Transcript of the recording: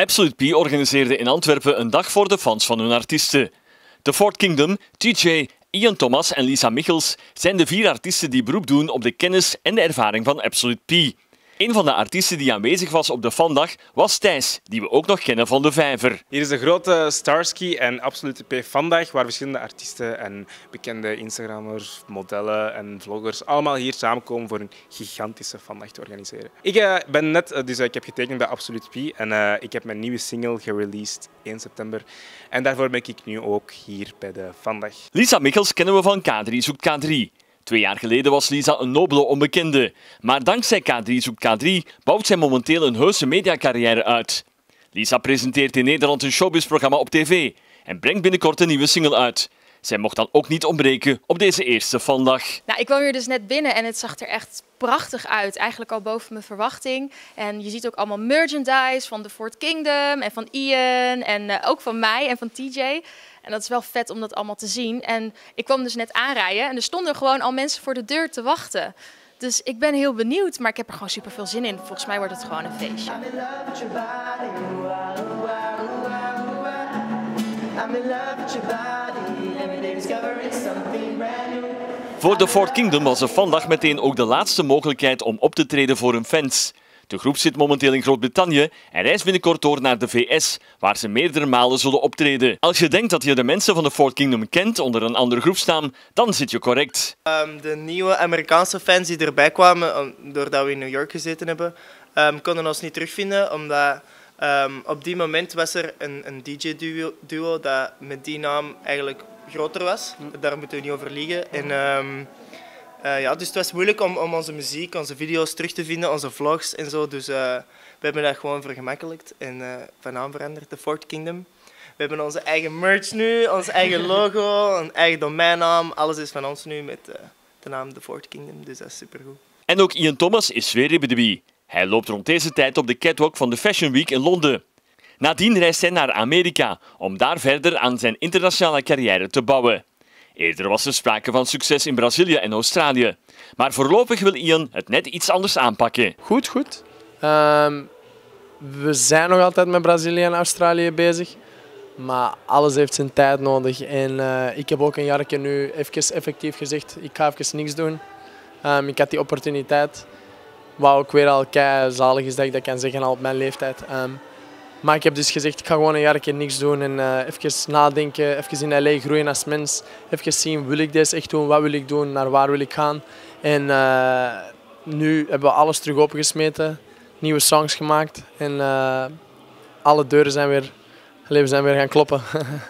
Absolute P organiseerde in Antwerpen een dag voor de fans van hun artiesten. The Fort Kingdom, TJ, Ian Thomas en Lisa Michels zijn de vier artiesten die beroep doen op de kennis en de ervaring van Absolute P. Een van de artiesten die aanwezig was op de Vandag was Thijs, die we ook nog kennen van de Vijver. Hier is de grote Starsky en Absolute P Vandaag, waar verschillende artiesten en bekende Instagrammers, modellen en vloggers allemaal hier samenkomen voor een gigantische Vandaag te organiseren. Ik uh, ben net, uh, dus uh, ik heb getekend bij Absolute P en ik heb mijn nieuwe single gereleased 1 september. En daarvoor ben ik nu ook hier bij de Vandaag. Lisa Michels kennen we van K3 zoekt K3. Twee jaar geleden was Lisa een nobele onbekende. Maar dankzij K3 zoekt K3 bouwt zij momenteel een heuse mediacarrière uit. Lisa presenteert in Nederland een showbizprogramma op tv en brengt binnenkort een nieuwe single uit. Zij mocht dan ook niet ontbreken op deze eerste vandag. Nou, ik kwam hier dus net binnen en het zag er echt prachtig uit. Eigenlijk al boven mijn verwachting. En je ziet ook allemaal merchandise van The Fort Kingdom en van Ian en uh, ook van mij en van TJ. En dat is wel vet om dat allemaal te zien. En ik kwam dus net aanrijden en er stonden gewoon al mensen voor de deur te wachten. Dus ik ben heel benieuwd, maar ik heb er gewoon super veel zin in. Volgens mij wordt het gewoon een feestje. Voor de Fort Kingdom was er vandaag meteen ook de laatste mogelijkheid om op te treden voor hun fans. De groep zit momenteel in Groot-Brittannië en reist binnenkort door naar de VS, waar ze meerdere malen zullen optreden. Als je denkt dat je de mensen van de Fort Kingdom kent onder een andere groepsnaam, dan zit je correct. Um, de nieuwe Amerikaanse fans die erbij kwamen, doordat we in New York gezeten hebben, um, konden ons niet terugvinden, omdat um, op die moment was er een, een DJ-duo duo dat met die naam eigenlijk groter was. Daar moeten we niet over liegen. En, uh, ja, dus het was moeilijk om, om onze muziek, onze video's terug te vinden, onze vlogs en zo. Dus uh, we hebben dat gewoon vergemakkelijkt en uh, van naam veranderd, de Fort Kingdom. We hebben onze eigen merch nu, ons eigen logo, een eigen domeinnaam. Alles is van ons nu met de naam The Fort Kingdom, dus dat is supergoed. En ook Ian Thomas is weer ribbedebie. Hij loopt rond deze tijd op de catwalk van de Fashion Week in Londen. Nadien reist hij naar Amerika om daar verder aan zijn internationale carrière te bouwen. Eerder was er sprake van succes in Brazilië en Australië. Maar voorlopig wil Ian het net iets anders aanpakken. Goed, goed. Um, we zijn nog altijd met Brazilië en Australië bezig. Maar alles heeft zijn tijd nodig. En uh, ik heb ook een jaar nu even effectief gezegd, ik ga even niks doen. Um, ik had die opportuniteit. Wat ook weer al kei zalig is dat ik dat kan zeggen al op mijn leeftijd. Um, maar ik heb dus gezegd, ik ga gewoon een jaar niks doen en uh, even nadenken, even in LA groeien als mens. Even zien, wil ik deze echt doen, wat wil ik doen, naar waar wil ik gaan. En uh, nu hebben we alles terug opengesmeten, nieuwe songs gemaakt en uh, alle deuren zijn weer, leven zijn weer gaan kloppen.